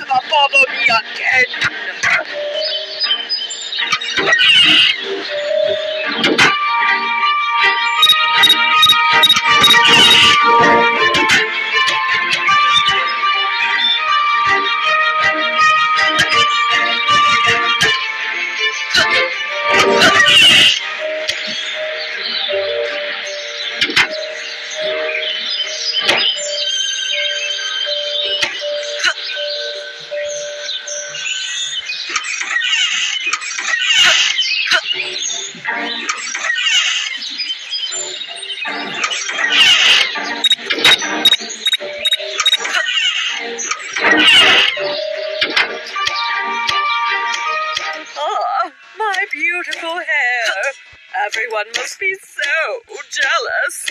never bother me again. Everyone must be so jealous.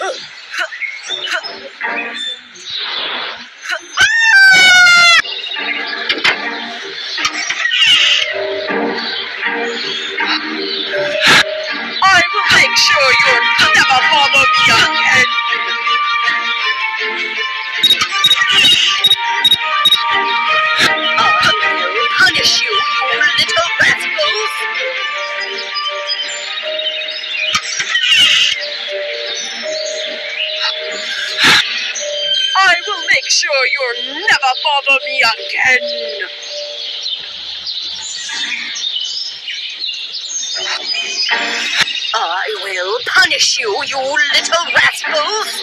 I will make sure you'll never bother me sure you'll never bother me again. I will punish you, you little rascals.